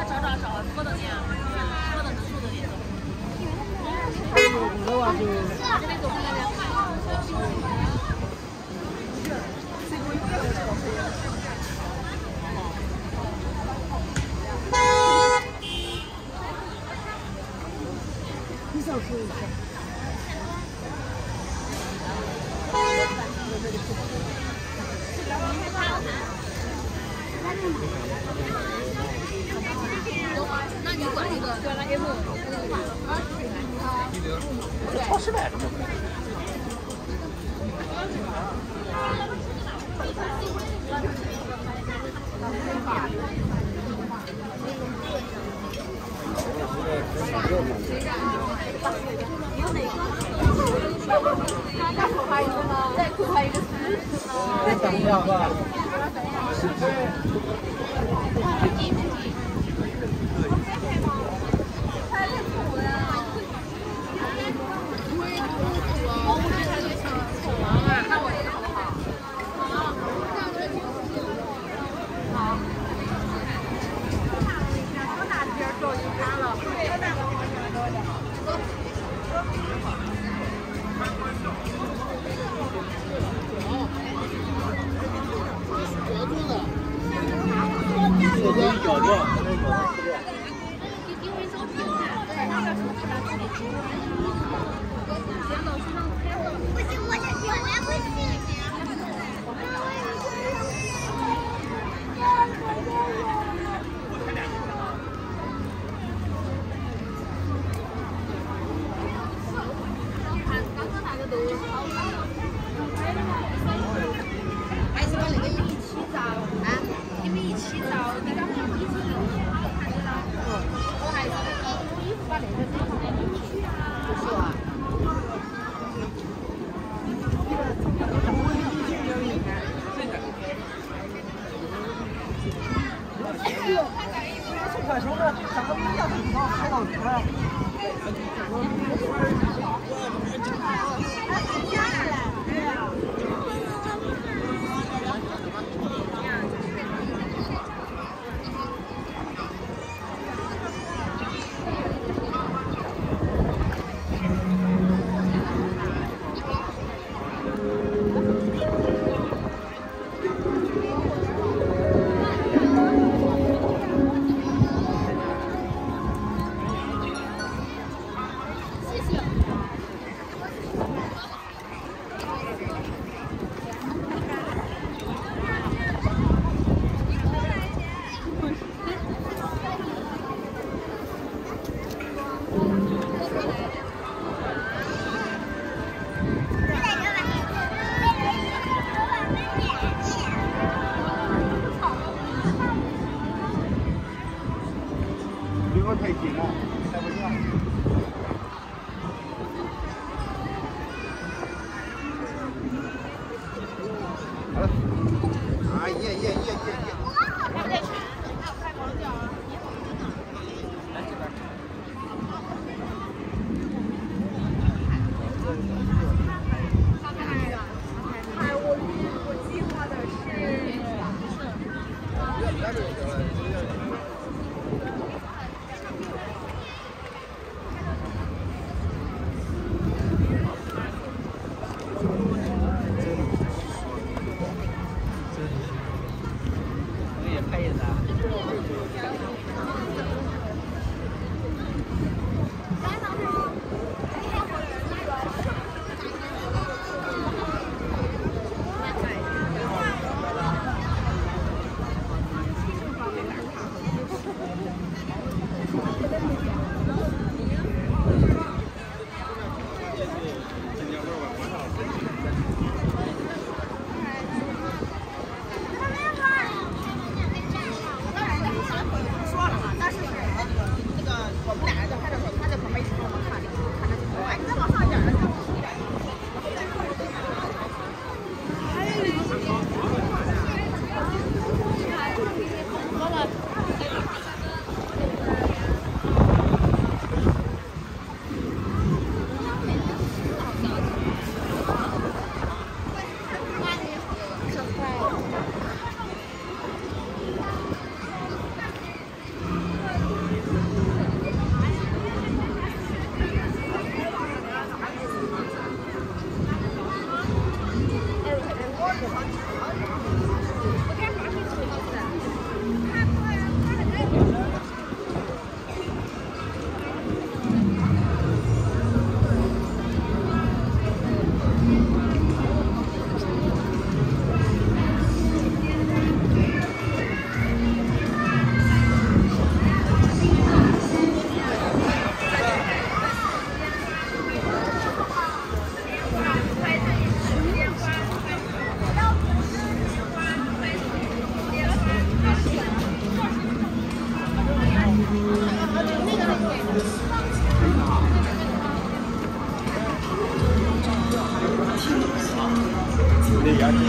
那你管一个，管了 M。超市买的。有哪个？再扣他一个吗？再扣他一个四十。等一下吧。这个一角状，那个是不？不行，我想听，我也会听。还是把那个一起照啊？你们一起照，你刚刚一起照，好看的啦。我还是那个衣服把那个整在进去啊。就是啊。送快手的，上个米呀，地方海浪出来。离我太近了，好了，啊耶耶耶！ 아니, 아니, 아니. today.